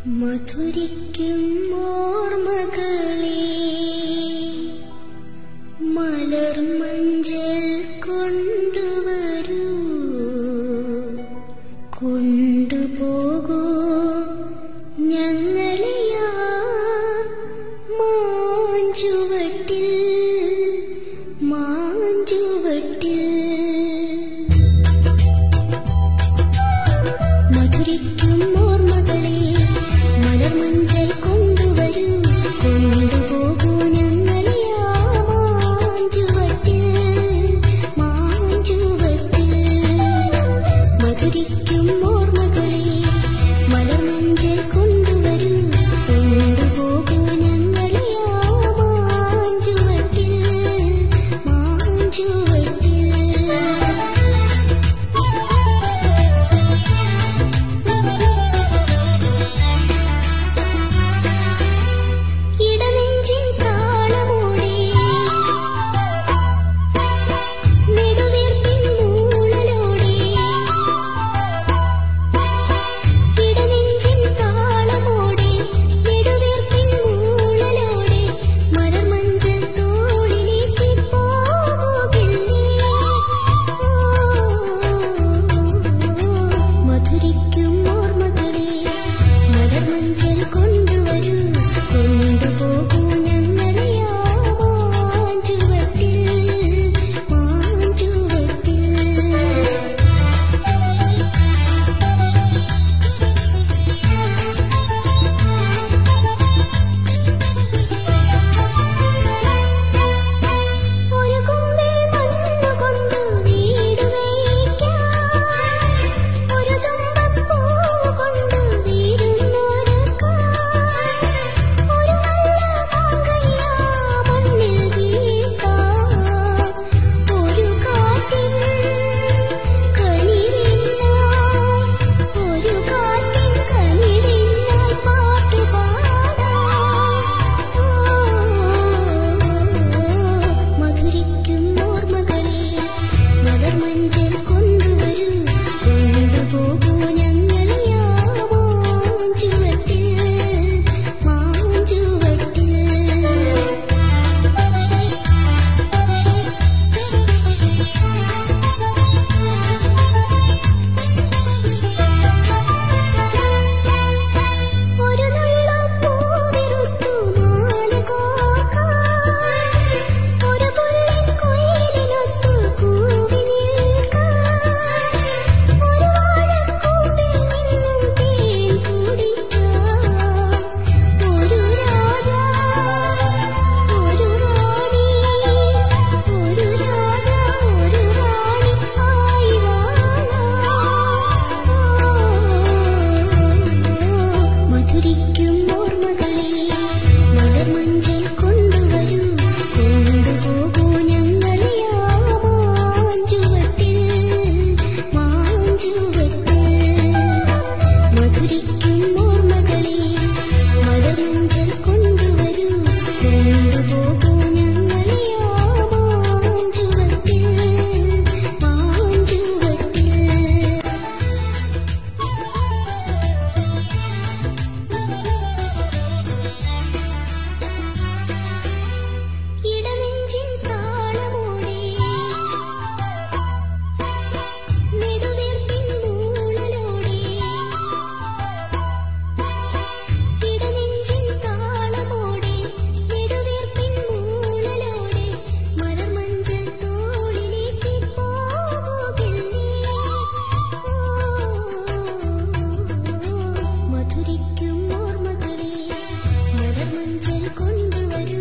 മധുരിക്കും ഓർമ്മകളെ മലർമഞ്ചൽ കൊണ്ടുവരൂ മലർമഞ്ചൽ കൊണ്ടുവരൂ കുടിക്കും कुन्दवरु